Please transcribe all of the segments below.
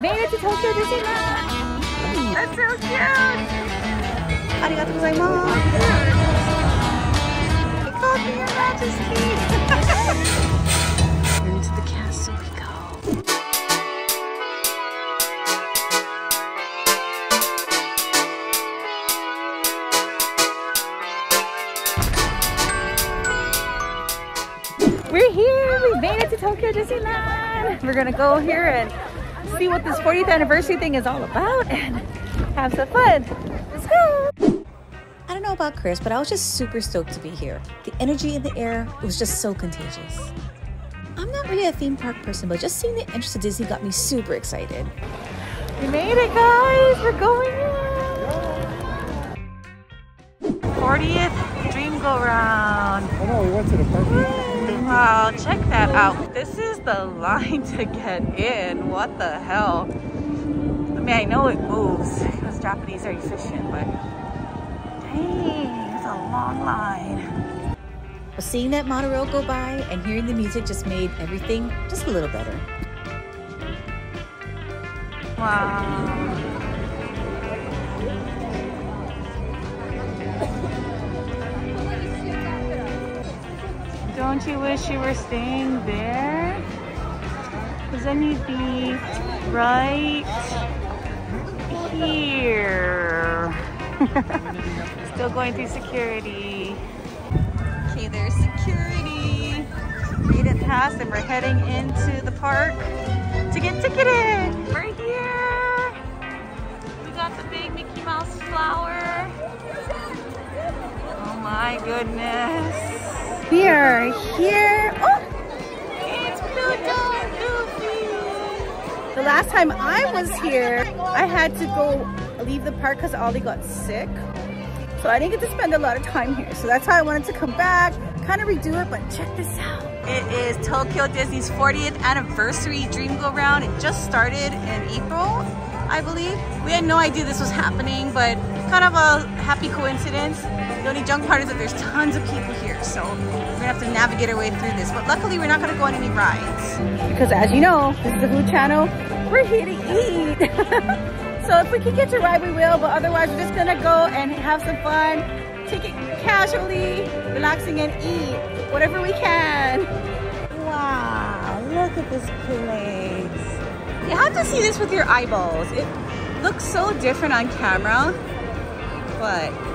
Made it to Tokyo Disneyland. That's so cute. Arigatou gozaimasu. Copy your majesty. Into the castle we go. We're here. We made it to Tokyo Disneyland. We're gonna go here and see what this 40th anniversary thing is all about and have some fun. Let's go. I don't know about Chris, but I was just super stoked to be here. The energy in the air was just so contagious. I'm not really a theme park person, but just seeing the entrance to Disney got me super excited. We made it, guys. We're going in. 40th Dream Go Round. Oh no, we went to the park. Wow, check that out. This is the line to get in. What the hell? I mean, I know it moves because Japanese are efficient, but dang, it's a long line. Seeing that monorail go by and hearing the music just made everything just a little better. Wow. Don't you wish you were staying there? Because then you'd be right here. Still going through security. Okay, there's security. Made it past and we're heading into the park to get ticketed. We're here. We got the big Mickey Mouse flower. Oh my goodness. We are here. Oh, it's Pluto Goofy. The last time I was here, I had to go leave the park because Ollie got sick. So I didn't get to spend a lot of time here. So that's why I wanted to come back, kind of redo it, but check this out. It is Tokyo Disney's 40th anniversary Dream Go Round. It just started in April, I believe. We had no idea this was happening, but kind of a happy coincidence. The only junk part is that there's tons of people here, so we're gonna have to navigate our way through this. But luckily, we're not gonna go on any rides. Because as you know, this is the food channel, we're here to eat. so if we can get to ride, we will, but otherwise we're just gonna go and have some fun, take it casually, relaxing and eat whatever we can. Wow, look at this place. You have to see this with your eyeballs. It looks so different on camera, but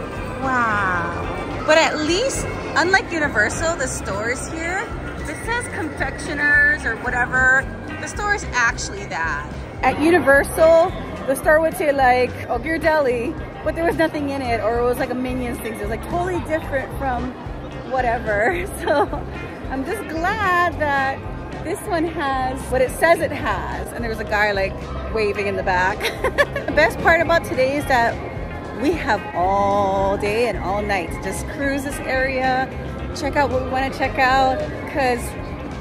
Wow. But at least, unlike Universal, the stores here, this says confectioners or whatever, the store is actually that. At Universal, the store would say like, oh, Ghirardelli, but there was nothing in it, or it was like a Minions thing. So it was like totally different from whatever. So I'm just glad that this one has what it says it has. And there was a guy like waving in the back. the best part about today is that we have all day and all night to just cruise this area, check out what we want to check out, because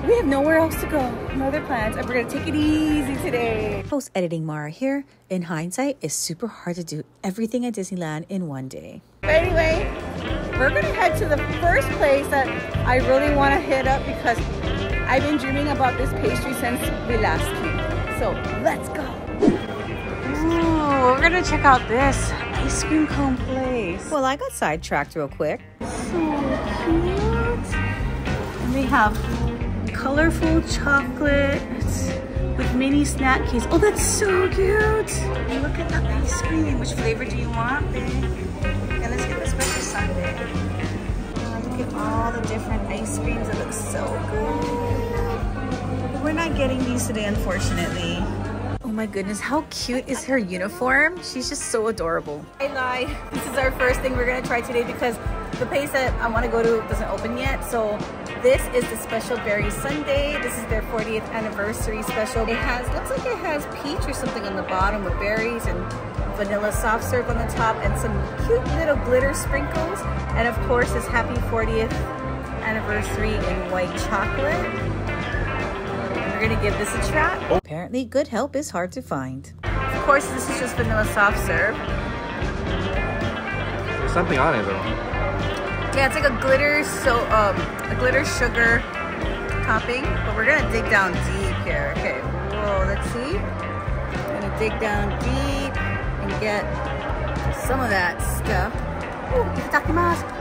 we have nowhere else to go, no other plans, and we're going to take it easy today. Post editing Mara here. In hindsight, it's super hard to do everything at Disneyland in one day. But anyway, we're going to head to the first place that I really want to hit up because I've been dreaming about this pastry since we last came. So let's go. Ooh, we're gonna check out this ice cream cone place. Well, I got sidetracked real quick. So cute. And they have colorful chocolate with mini snack case. Oh, that's so cute. Look at the ice cream. Which flavor do you want, babe? Okay, let's get the special sundae. Oh, uh, look at all the different ice creams. It looks so good. We're not getting these today, unfortunately. Oh my goodness, how cute is her uniform? She's just so adorable. Hey, lie. This is our first thing we're gonna try today because the place that I wanna go to doesn't open yet. So this is the special berry sundae. This is their 40th anniversary special. It has, looks like it has peach or something on the bottom with berries and vanilla soft serve on the top and some cute little glitter sprinkles. And of course, this happy 40th anniversary in white chocolate gonna give this a try. Apparently good help is hard to find. Of course, this is just vanilla soft serve. There's something on it though. Yeah, it's like a glitter so um a glitter sugar topping, but we're gonna dig down deep here. Okay, whoa, let's see. I'm gonna dig down deep and get some of that stuff. Ooh, itadakimasu.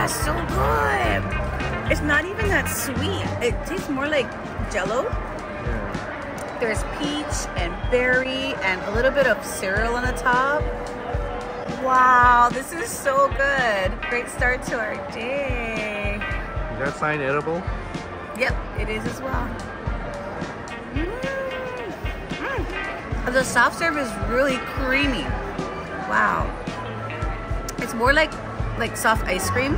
That's so good. It's not even that sweet. It tastes more like jello. Yeah. There's peach and berry and a little bit of cereal on the top. Wow, this is so good. Great start to our day. Is that sign edible? Yep, it is as well. Mm. Mm. The soft serve is really creamy. Wow. It's more like like soft ice cream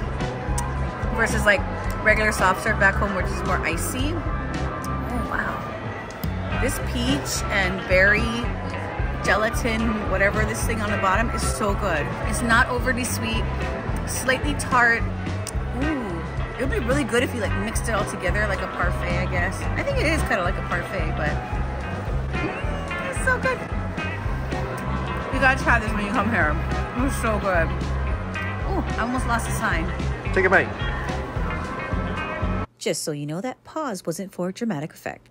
versus like regular soft serve back home, which is more icy. Oh wow. This peach and berry gelatin, whatever this thing on the bottom is so good. It's not overly sweet, slightly tart. Ooh, it would be really good if you like mixed it all together like a parfait, I guess. I think it is kind of like a parfait, but mm, it's so good. You gotta try this when you come here. It's so good. Ooh, I almost lost the sign. Take a bite. Just so you know, that pause wasn't for dramatic effect.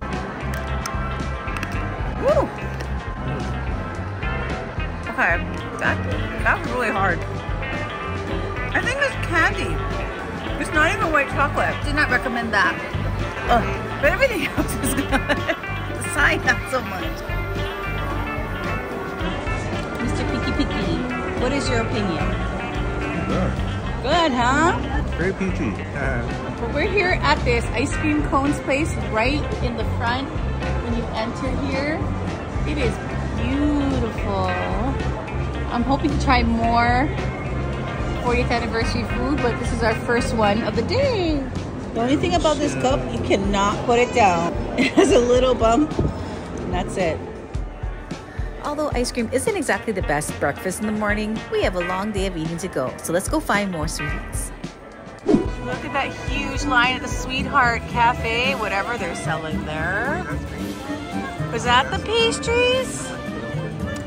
Woo! Okay, that that's really hard. I think it's candy. It's not even white chocolate. Do not recommend that. Ugh. But everything else is good. the side, not so much. Mr. Picky Picky, what is your opinion? Good. Good, huh? Very peachy. Uh, But we're here at this ice cream cones place right in the front when you enter here. It is beautiful. I'm hoping to try more 40th anniversary food, but this is our first one of the day. The only thing about this cup, you cannot put it down. It has a little bump, and that's it. Although ice cream isn't exactly the best breakfast in the morning, we have a long day of eating to go, so let's go find more sweets. Look at that huge line at the Sweetheart Cafe, whatever they're selling there. Was that the pastries?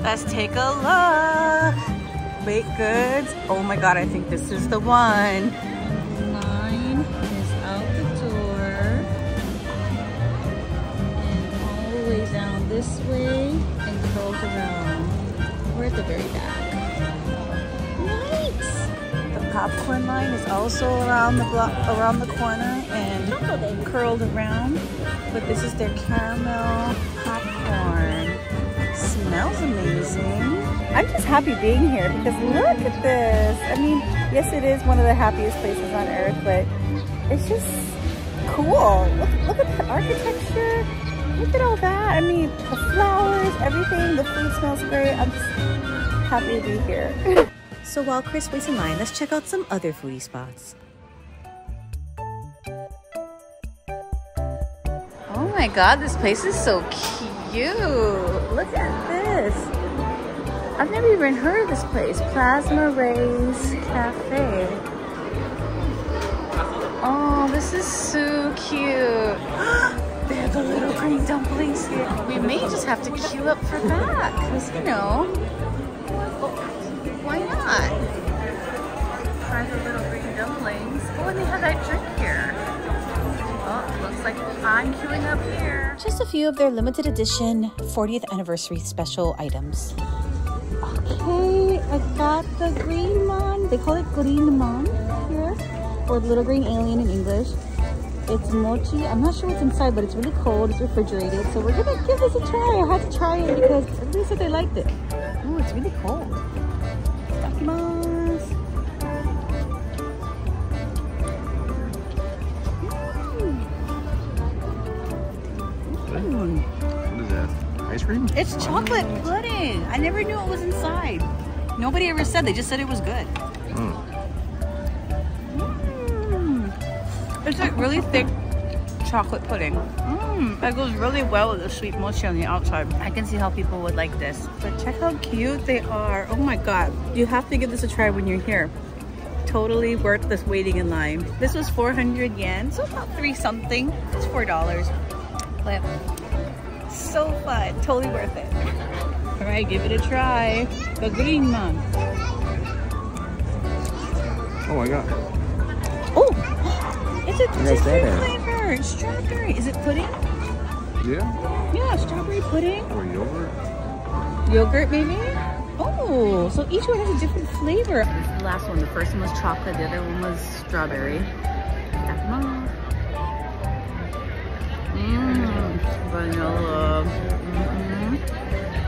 Let's take a look. Baked goods. Oh my god, I think this is the one. Popcorn line is also around the block, around the corner and curled around. But this is their caramel popcorn. Smells amazing. I'm just happy being here because look at this. I mean, yes, it is one of the happiest places on earth, but it's just cool. Look, look at the architecture. Look at all that. I mean, the flowers, everything. The food smells great. I'm just happy to be here. So while Chris waits in line, let's check out some other foodie spots. Oh my god, this place is so cute. Look at this. I've never even heard of this place. Plazma Ray's Cafe. Oh, this is so cute. they have the little green dumplings here. We may just have to queue up for that because, you know, not? Try the little green dumplings. Oh, and they have that drink here. Oh, looks like I'm queuing up here. Just a few of their limited edition 40th anniversary special items. Okay, I got the green mon. They call it green mon here, or little green alien in English. It's mochi. I'm not sure what's inside, but it's really cold. It's refrigerated, so we're gonna give this a try. I had to try it because everybody said they liked it. Ooh, it's really cold. Itadakimasu. Mm. what is that? Ice cream? It's chocolate pudding. I never knew it was inside. Nobody ever said. They just said it was good. Mm. Mm. It's like really thick chocolate pudding. Mm. That goes really well with the sweet mochi on the outside. I can see how people would like this. But check how cute they are. Oh my god. You have to give this a try when you're here. Totally worth this waiting in line. This was 400 yen, so about three something. It's four dollars. But so fun. Totally worth it. All right, give it a try. The green one. Oh my god. Oh, it's a Yes, that different flavor. Strawberry. Is it pudding? Yeah. Yeah, strawberry pudding. Or yogurt. Yogurt, maybe? Oh, so each one has a different flavor. This is the last one. The first one was chocolate. The other one was strawberry. Mmm, vanilla. Mmm,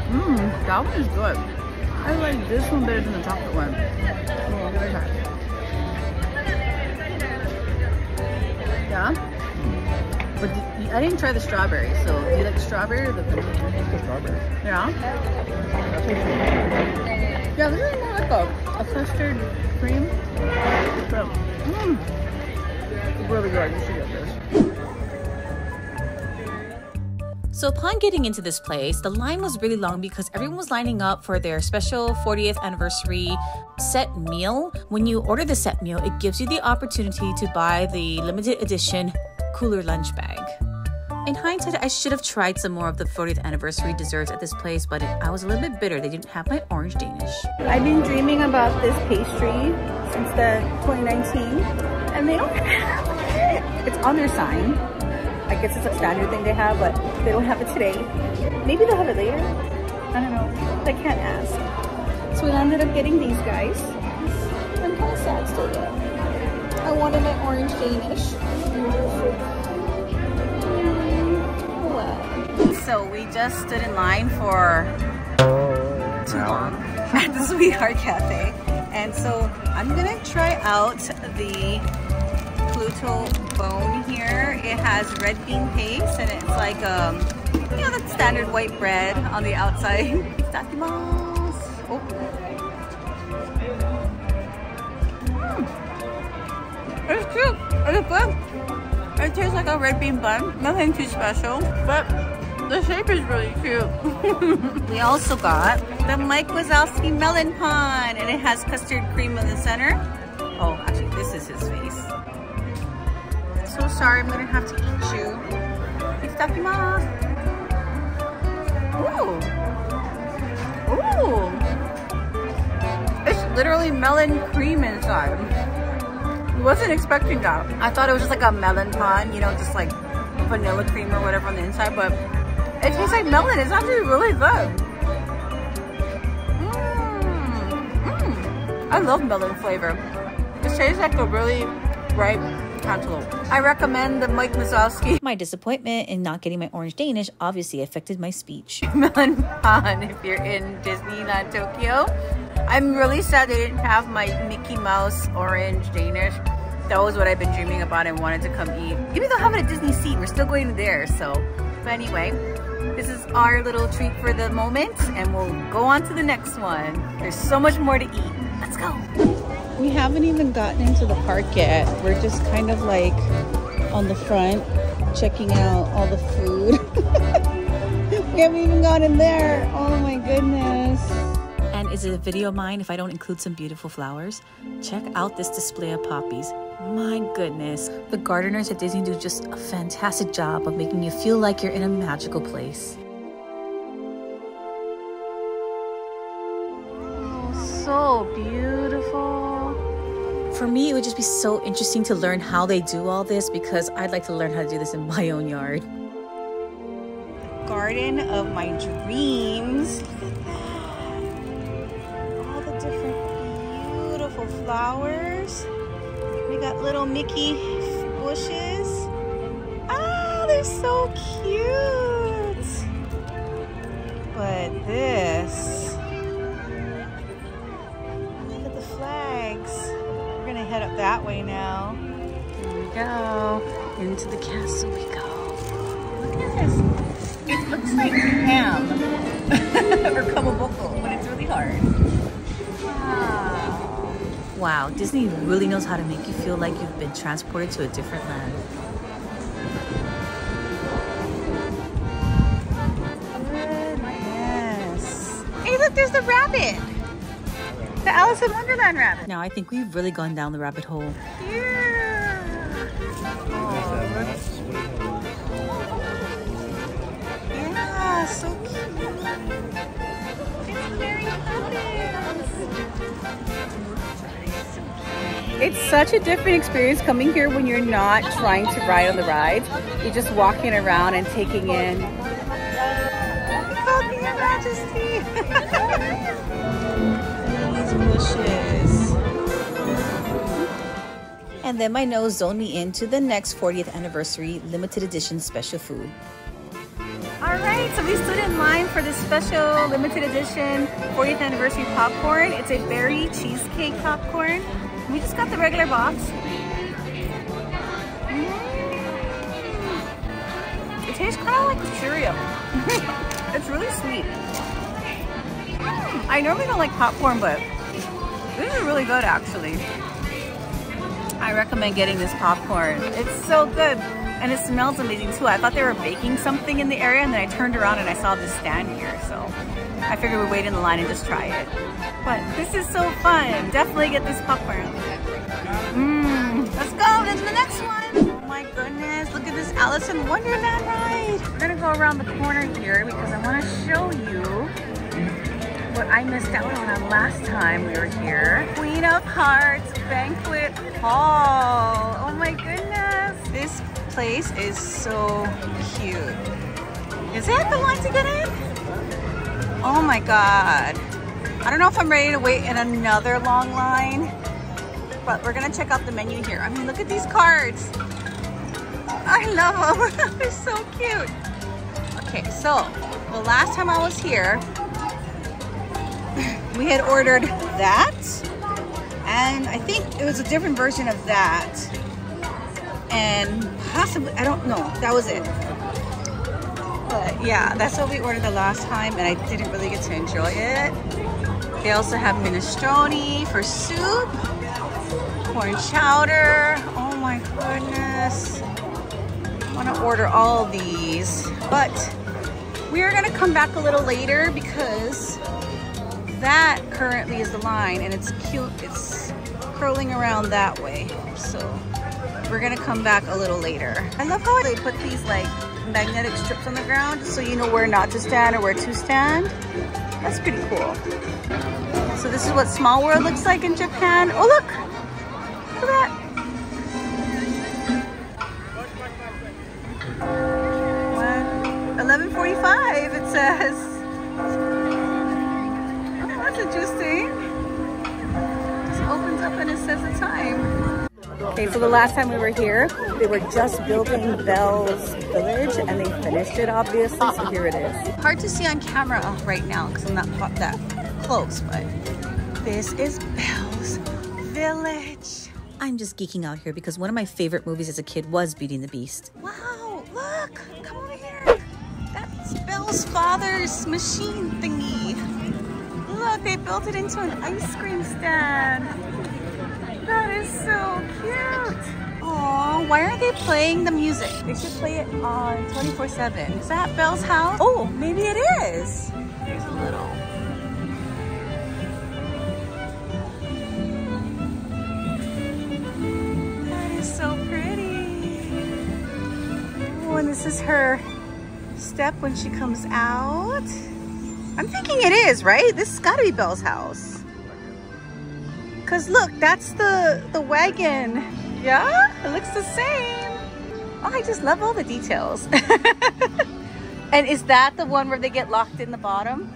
mmm, that one is good. I like this one better than the chocolate one. Oh, give it a try. Yeah? But did, I didn't try the strawberry, so do you like the strawberry or the vanilla? The strawberry. Yeah? Yeah, this is more like a, a custard cream. So, mmm, really good. You should get this. So upon getting into this place, the line was really long because everyone was lining up for their special 40th anniversary set meal. When you order the set meal, it gives you the opportunity to buy the limited edition cooler lunch bag. In hindsight, I should have tried some more of the 40th anniversary desserts at this place, but I was a little bit bitter. They didn't have my orange Danish. I've been dreaming about this pastry since the 2019, and they don't have it. It's on their sign. I guess it's a standard thing they have, but they don't have it today. Maybe they'll have it later. I don't know. I can't ask. So we ended up getting these guys. I'm kind of sad still though. I wanted my orange Danish. So we just stood in line for too long at the Sweetheart Cafe. And so I'm gonna try out the Pluto bone here. It has red bean paste and it's like, um, you know, the standard white bread on the outside. Itadakimasu. Oh. It's cute. It's good. It tastes like a red bean bun. Nothing too special, but the shape is really cute. we also got the Mike Wazowski melon pie, and it has custard cream in the center. Oh, actually, this is his face. So sorry, I'm gonna have to eat you. Itadakimasu. Ooh. Ooh. It's literally melon cream inside. Wasn't expecting that. I thought it was just like a melon pie, you know, just like vanilla cream or whatever on the inside, but it tastes like melon. It's actually really good. Mmm. I love melon flavor. It tastes like a really ripe cantaloupe. I recommend the Mike Wazowski My disappointment in not getting my orange Danish obviously affected my speech. melon pan if you're in Disneyland Tokyo. I'm really sad they didn't have my Mickey Mouse orange Danish. That was what I've been dreaming about and wanted to come eat. Maybe they'll have it at DisneySea. We're still going there, so. But anyway, this is our little treat for the moment and we'll go on to the next one. There's so much more to eat. Let's go. We haven't even gotten into the park yet. We're just kind of like on the front checking out all the food. we haven't even gone in there. Oh my goodness. And is it a video of mine if I don't include some beautiful flowers? Check out this display of poppies. My goodness. The gardeners at Disney do just a fantastic job of making you feel like you're in a magical place. So beautiful. For me, it would just be so interesting to learn how they do all this because I'd like to learn how to do this in my own yard. Garden of my dreams. Look at that. All the different beautiful flowers. We got little Mickey bushes. Ah, they're so cute. But this, look at the flags. We're gonna head up that way now. Here we go. Into the castle we go. Look at this. It looks like ham or kamaboko, but it's really hard. Wow. Disney really knows how to make you feel like you've been transported to a different land. Goodness. Hey, look, there's the rabbit. The Alice in Wonderland rabbit. Now I think we've really gone down the rabbit hole. Yeah. Oh, yeah, so cute. It's Mary Poppins. So cute. It's such a different experience coming here when you're not trying to ride on the rides. You're just walking around and taking in. Your Majesty. These bushes. And then my nose zoned me into the next 40th anniversary limited edition special food. All right, so we stood in line for this special limited edition 40th anniversary popcorn. It's a berry cheesecake popcorn. We just got the regular box. Mm. It tastes kind of like cereal. it's really sweet. I normally don't like popcorn, but this is really good actually. I recommend getting this popcorn. It's so good. And it smells amazing too. I thought they were baking something in the area and then I turned around and I saw this stand here. So I figured we'd wait in the line and just try it. But this is so fun. Definitely get this popcorn. One. Oh my goodness. Look at this Alice in Wonderland ride. We're to go around the corner here because I want to show you what I missed out on last time we were here. Queen of Hearts Banquet Hall. Oh my goodness. This place is so cute. Is it the line to get in? Oh my God. I don't know if I'm ready to wait in another long line, but we're gonna check out the menu here. I mean, look at these cards. I love them, they're so cute. Okay, so the last time I was here, we had ordered that and I think it was a different version of that and possibly I don't know that was it but yeah that's what we ordered the last time and I didn't really get to enjoy it they also have minestrone for soup corn chowder oh my goodness I want to order all these but we are going to come back a little later because that currently is the line and it's cute. It's curling around that way. So we're gonna come back a little later. I love how they put these like magnetic strips on the ground so you know where not to stand or where to stand. That's pretty cool. So this is what Small World looks like in Japan. Oh look, look at that. Eleven forty-five. It says. Oh, that's interesting. Just opens up and it says the time. Okay, so the last time we were here, they were just building Belle's Village and they finished it obviously, so uh-uh. here it is. Hard to see on camera right now because I'm not that close, but this is Belle's Village. I'm just geeking out here because one of my favorite movies as a kid was Beauty and the Beast. Wow, look, come over here. That's Belle's father's machine thingy. Look, they built it into an ice cream stand. That is so cute. Aw, why aren't they playing the music? They should play it on 24-7. Is that Belle's house? Oh, maybe it is. There's a little. This is her step when she comes out. I'm thinking it is, right? This has got to be Belle's house. Cause look, that's the, the wagon. Yeah, it looks the same. Oh, I just love all the details. and is that the one where they get locked in the bottom?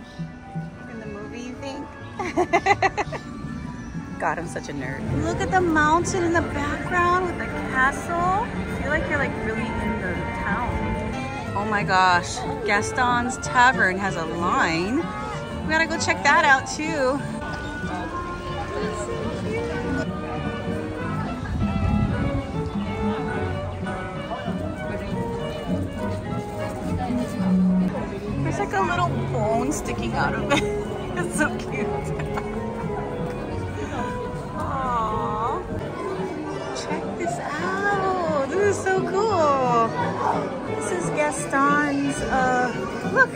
In the movie, you think? God, I'm such a nerd. Look at the mountain in the background with the castle. I feel like you're like really in. Oh my gosh, Gaston's Tavern has a line. We gotta go check that out too. There's like a little bone sticking out of it. it's so cute. Aww. Check this out. This is so cool. This is Gaston's, uh, look,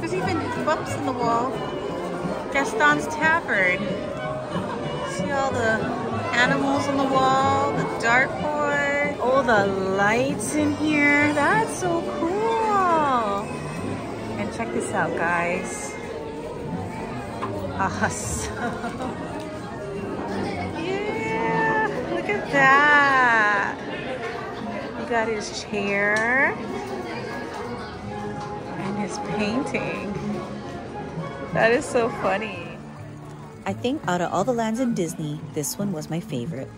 there's even bumps in the wall. Gaston's Tavern. See all the animals on the wall, the dartboard, all the lights in here. That's so cool. And check this out, guys. Awesome. yeah, look at that. He got his chair and his painting. That is so funny. I think out of all the lands in Disney, this one was my favorite.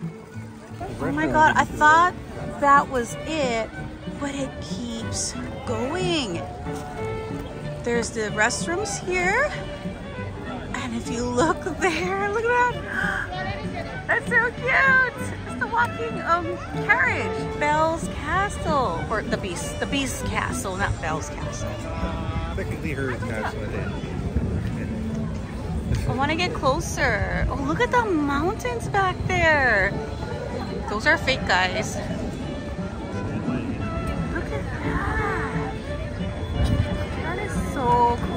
Oh my god, I thought that was it, but it keeps going. There's the restrooms here. And if you look there, look at that. That's so cute. Walking um, carriage. Belle's Castle. Or the Beast. The Beast Castle, not Belle's Castle. Technically her castle. I want to get closer. Oh, look at the mountains back there. Those are fake guys. Look at that. That is so cool.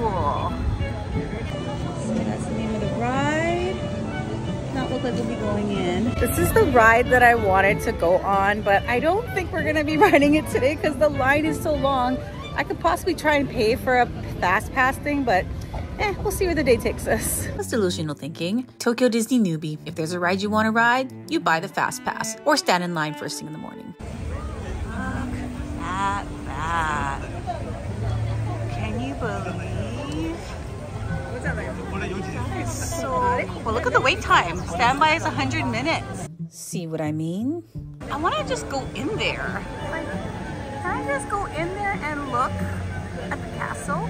Not look like we'll be going in. This is the ride that I wanted to go on, but I don't think we're gonna be riding it today because the line is so long. I could possibly try and pay for a fast pass thing, but eh, we'll see where the day takes us. That's delusional thinking. Tokyo Disney newbie. If there's a ride you want to ride, you buy the fast pass or stand in line first thing in the morning. Look at that. Can you believe? Well, look at the wait time. Standby is 100 minutes. See what I mean? I want to just go in there. Like, can I just go in there and look at the castle?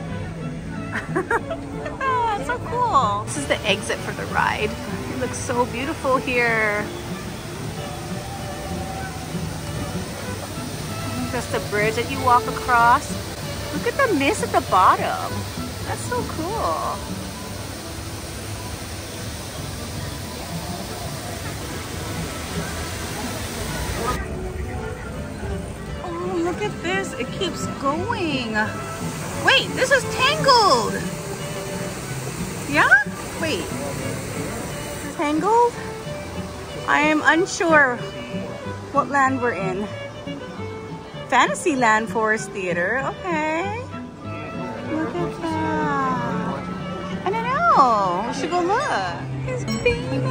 look at that, so cool. This is the exit for the ride. It looks so beautiful here. Just the bridge that you walk across. Look at the mist at the bottom. That's so cool. At this. It keeps going. Wait, this is Tangled. Yeah? Wait. Tangled? I am unsure what land we're in. Fantasyland Forest Theater. Okay. Look at that. I don't know. We should go look. It's Baymax.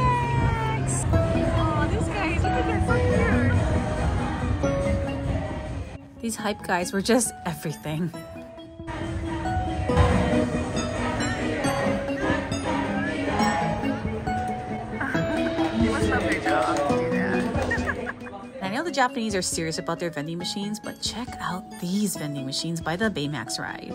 These hype guys were just everything. They must love their job to do that. I know the Japanese are serious about their vending machines, but check out these vending machines by the Baymax ride.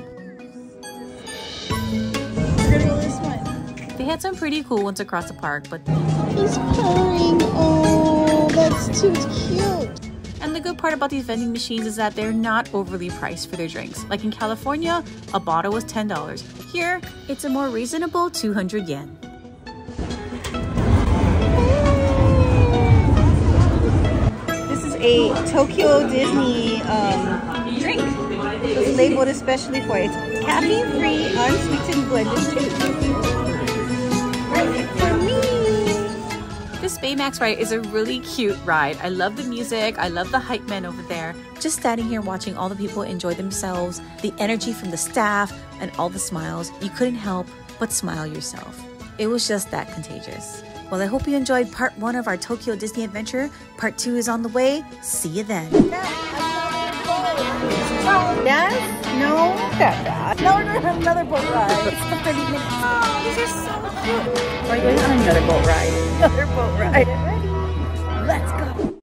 We're gonna go this one. They had some pretty cool ones across the park, but He's purring. Oh, that's too cute. And the good part about these vending machines is that they're not overly priced for their drinks. Like in California, a bottle was $10. Here, it's a more reasonable 200 yen. This is a Tokyo Disney um, drink. It's labeled especially for it. It's caffeine free, unsweetened blended juice. This Baymax ride is a really cute ride. I love the music. I love the hype men over there. Just standing here watching all the people enjoy themselves, the energy from the staff, and all the smiles, you couldn't help but smile yourself. It was just that contagious. Well, I hope you enjoyed part one of our Tokyo Disney adventure. Part two is on the way. See you then. Yes? No? Not that. No, we're going to have another boat ride. It's the 30 minutes. Oh, these are so We're going on another boat ride. Another boat ride.